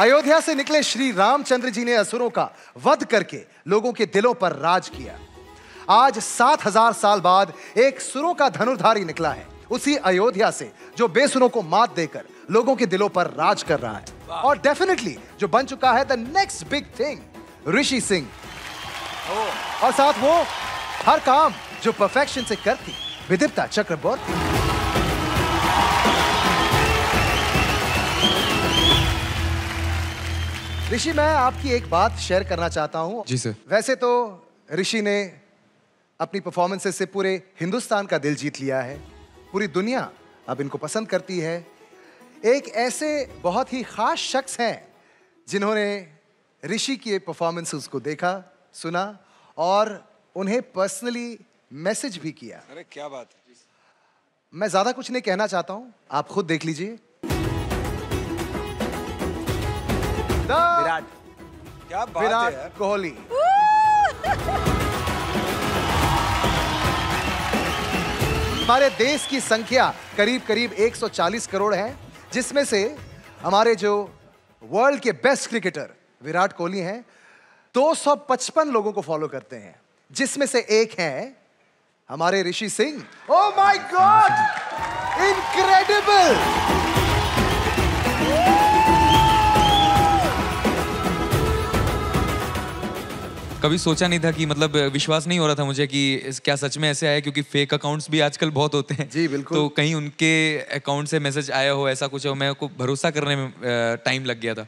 अयोध्या से निकले श्री रामचंद्र जी ने असुरों का वध करके लोगों के दिलों पर राज किया। आज सात हज़ार साल बाद एक सुरों का धनुर्धारी निकला है। उसी अयोध्या से जो बेसुरों को मात देकर लोगों के दिलों पर राज कर रहा है। और डेफिनेटली जो बन चुका है the next big thing Rishi Singh. और साथ वो हर काम जो परफेक्शन से करती विदिप्ता चक्रवर्ती। ऋषि मैं आपकी एक बात शेयर करना चाहता हूँ। जी सर। वैसे तो ऋषि ने अपनी परफॉर्मेंसेस से पूरे हिंदुस्तान का दिल जीत लिया है। पूरी दुनिया अब इनको पसंद करती है। एक ऐसे बहुत ही खास शख्स हैं जिन्होंने ऋषि की परफॉर्मेंसेस को देखा सुना और उन्हें पर्सनली मैसेज भी किया। अरे क्या बात है। मैं ज़्यादा कुछ नहीं कहना चाहता हूँ। आप खुद देख लीजिए। विराट। क्या बात विराट कोहली। हमारे देश की संख्या करीब करीब 140 करोड़ है जिसमें से हमारे जो वर्ल्ड के बेस्ट क्रिकेटर विराट कोहली हैं 255 लोगों को फॉलो करते हैं जिसमें से एक है हमारे Rishi Singh. Oh my God incredible कभी सोचा नहीं था कि मतलब विश्वास नहीं हो रहा था मुझे कि क्या सच में ऐसे आया क्योंकि फेक अकाउंट्स भी आजकल बहुत होते हैं। जी, बिल्कुल। तो कहीं उनके अकाउंट से मैसेज आया हो ऐसा कुछ हो मेरे को भरोसा करने में टाइम लग गया था।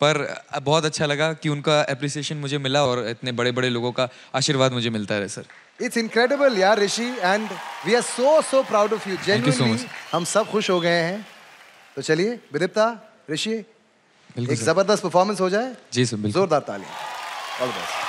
पर बहुत अच्छा लगा कि उनका अप्रिसिएशन मुझे मिला और इतने बड़े बड़े लोगों का आशीर्वाद मुझे मिलता है सर इट्स इनक्रेडिबल यार Rishi and we are so so proud of you genuinely हम सब खुश हो गए हैं। तो चलिए विदिप्ता ऋषि एक ज़बरदस्त परफॉर्मेंस हो जाए। जी सर बिल्कुल। जोरदार ताली ऑल द बेस्ट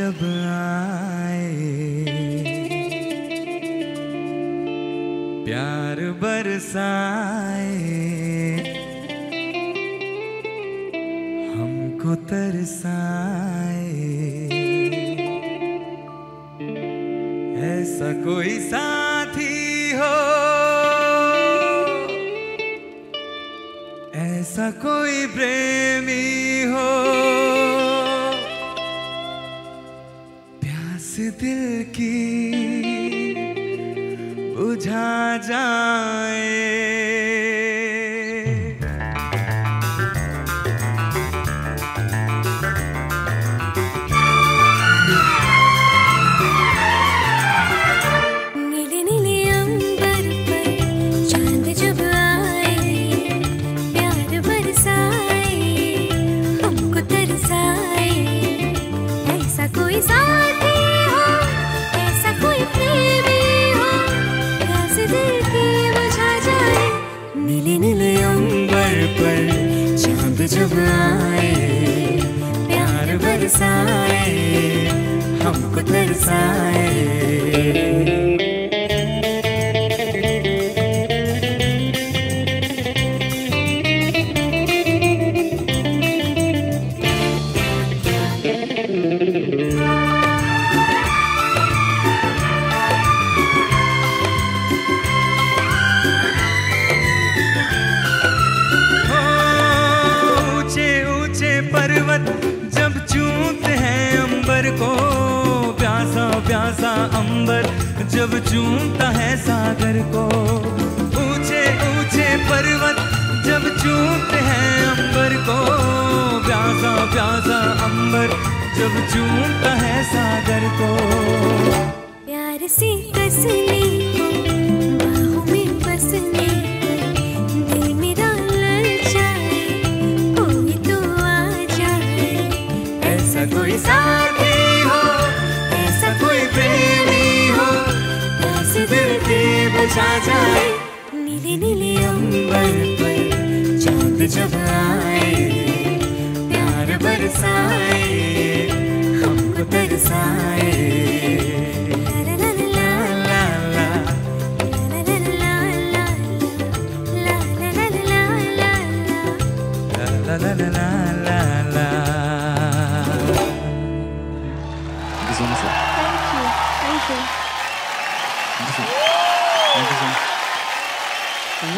जब आए। प्यार बरसाए। हमको तरसाए। ऐसा कोई साथी हो। ऐसा कोई प्रेमी हो। दिल की बुझा जाए। तरसाए हमको तरसाए। हाँ, पर्वत को प्यासा प्यासा अंबर जब चूमता है सागर को। ऊँचे ऊँचे पर्वत जब चूमते हैं अंबर को। प्यासा प्यासा अंबर जब चूमता है सागर को। प्यार से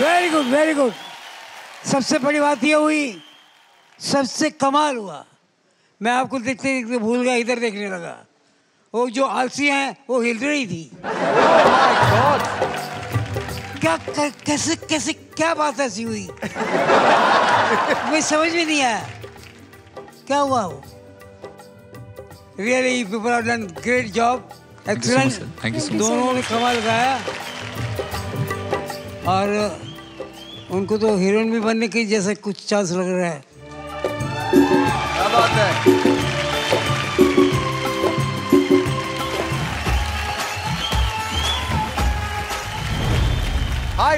वेरी गुड वेरी गुड सबसे बड़ी बात यह हुई सबसे कमाल हुआ। मैं आपको देखते देखते भूल गया इधर देखने लगा। वो जो आलसी हैं वो हिल रही थी। क्या क- कैसे कैसे क्या बात ऐसी हुई? मुझे समझ में नहीं आया। क्या हुआ वो? Really people have done great job excellent you so दोनों ने कमाल गाया और उनको तो हीरोइन भी बनने के जैसे कुछ चांस लग रहा है। क्या बात है?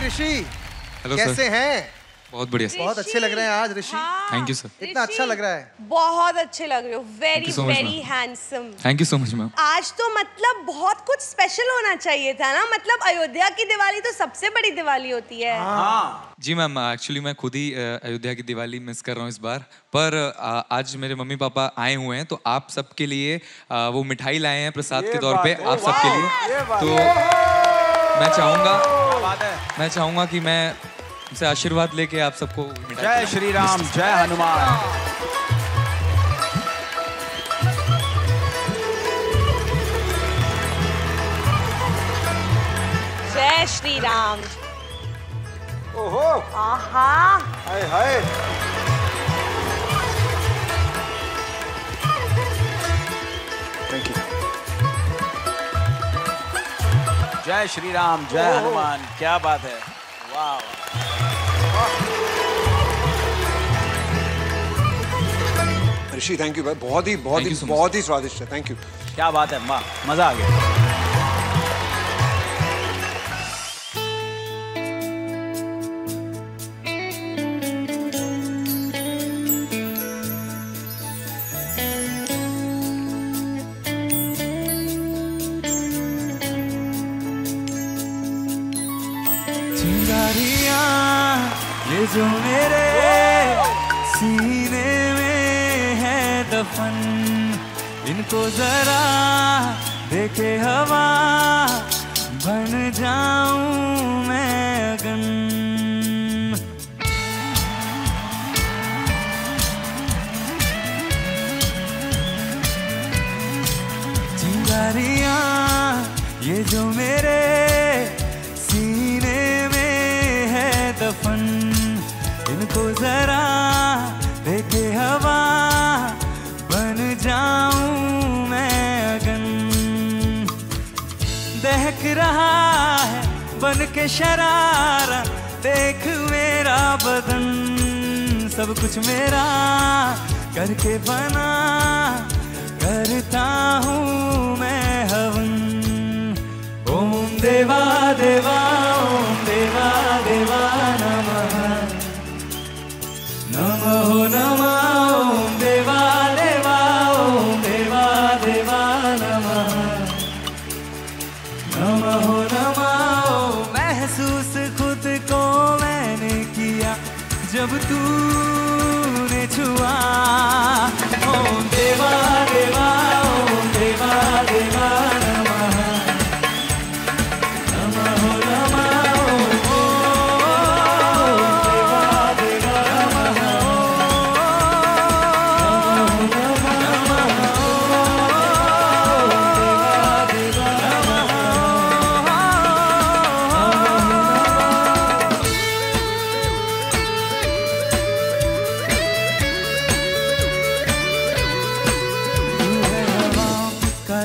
ऋषि Hello, कैसे हैं? बहुत बढ़िया सर बहुत अच्छे लग रहे हैं आज ऋषि। थैंक यू सर इतना अच्छा लग रहा है। बहुत अच्छे लग रहे हो। Very very handsome thank you so much ma'am आज तो मतलब बहुत कुछ स्पेशल होना चाहिए था ना? मतलब अयोध्या की दिवाली तो सबसे बड़ी दिवाली होती है। जी मैम एक्चुअली मैं खुद ही अयोध्या की दिवाली मिस कर रहा हूँ इस बार। पर अ, आज मेरे मम्मी पापा आए हुए हैं तो आप सबके लिए अ, वो मिठाई लाए हैं प्रसाद के तौर पे आप सबके लिए। तो मैं चाहूँगा मैं चाहूँगा कि मैं उनसे आशीर्वाद लेके आप सबको जय श्री राम जय हनुमान। जय श्री राम ओहो। आहा। हाय हाय। जय श्री राम जय हनुमान क्या बात है? वाह। ऋषि थैंक यू भाई। बहुत ही बहुत ही. बहुत ही स्वादिष्ट है। थैंक यू क्या बात है वाह मज़ा आ गया। दफन इनको जरा देखे हवा। के शरारा, देख मेरा बदन, सब कुछ मेरा करके बना, करता हूँ मैं हवन। ओम देवा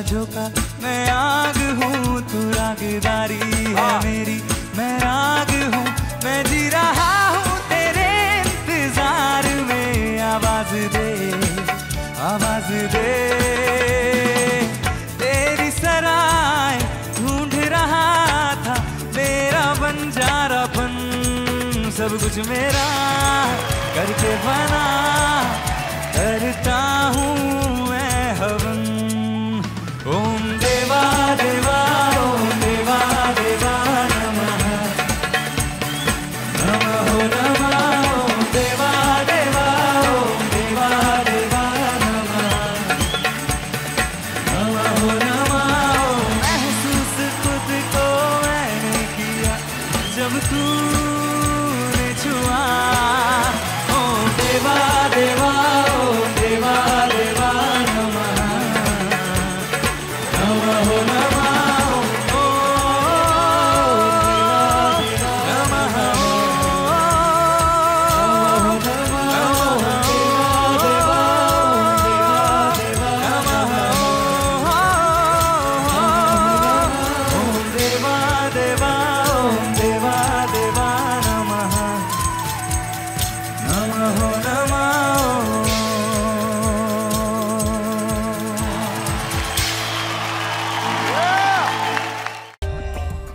झोंका मैं आग हूँ तू रागदारी है मेरी। मैं राग हूँ मैं जी रहा हूँ तेरे इंतज़ार में। आवाज़ दे आवाज़ दे। तेरी सराय ढूंढ रहा था मेरा बंजारापन सब कुछ मेरा करके बना करता